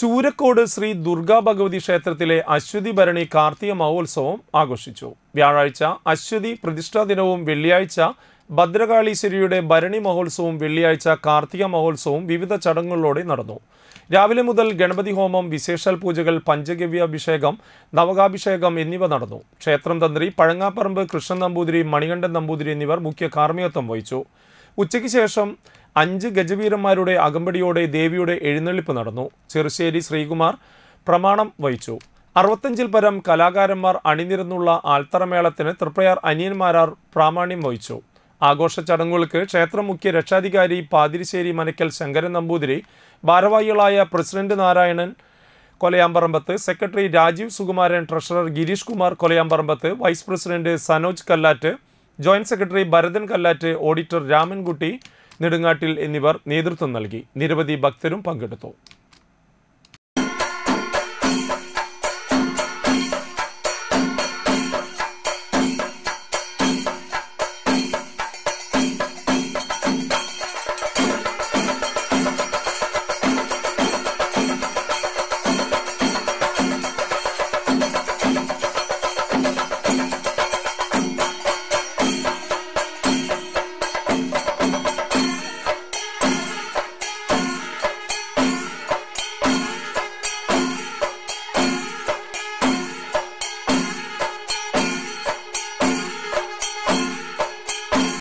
ചൂരക്കോട് ശ്രീ ദുർഗാ ഭഗവതി ക്ഷേത്രത്തിലെ അശ്വതി ഭരണി കാർത്തിക മഹോത്സവം ആഘോഷിച്ചു. വ്യാഴാഴ്ച അശ്വതി പ്രതിഷ്ഠാ ദിനവും വെള്ളിയാഴ്ച ഭദ്രകാളീശ്വരിയുടെ ഭരണി മഹോത്സവവും വെള്ളിയാഴ്ച കാർത്തിക മഹോത്സവവും വിവിധ ചടങ്ങുകളോടെ നടന്നു. രാവിലെ മുതൽ ഗണപതി ഹോമം വിശേഷാൽ പൂജകൾ പഞ്ചഗവ്യാഭിഷേകം നവകാഭിഷേകം എന്നിവ നടന്നു. ക്ഷേത്രം തന്ത്രി പഴങ്ങാപ്പറമ്പ് കൃഷ്ണൻ നമ്പൂതിരി മണികണ്ഠൻ നമ്പൂതിരി എന്നിവർ മുഖ്യ കാർമ്മികത്വം വഹിച്ചു. ഉച്ചയ്ക്ക് ശേഷം അഞ്ച് ഗജവീരന്മാരുടെ അകമ്പടിയോടെ ദേവിയുടെ എഴുന്നള്ളിപ്പ് നടന്നു. ചെറുശ്ശേരി ശ്രീകുമാർ പ്രമാണം വഹിച്ചു. അറുപത്തഞ്ചിൽ പരം കലാകാരന്മാർ അണിനിരന്നുള്ള ആൽത്തറമേളത്തിന് തൃപ്രയാർ അനിയന്മാരാർ പ്രാമാണ്യം വഹിച്ചു. ആഘോഷ ചടങ്ങുകൾക്ക് ക്ഷേത്രം മുഖ്യ രക്ഷാധികാരി പാതിരിശ്ശേരി മനക്കൽ ശങ്കരൻ നമ്പൂതിരി ഭാരവാഹികളായ president Narayanan Kolayambarambath secretary Rajeev Sukumaran treasurer Gireesh Kumar Kolayambarambath vice president Sanoj Kallat joint secretary Bharathan Kallat auditor Ramankutty Nedungattil എന്നിവർ നേതൃത്വം നൽകി. നിരവധി ഭക്തരും പങ്കെടുത്തു.